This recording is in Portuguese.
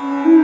Música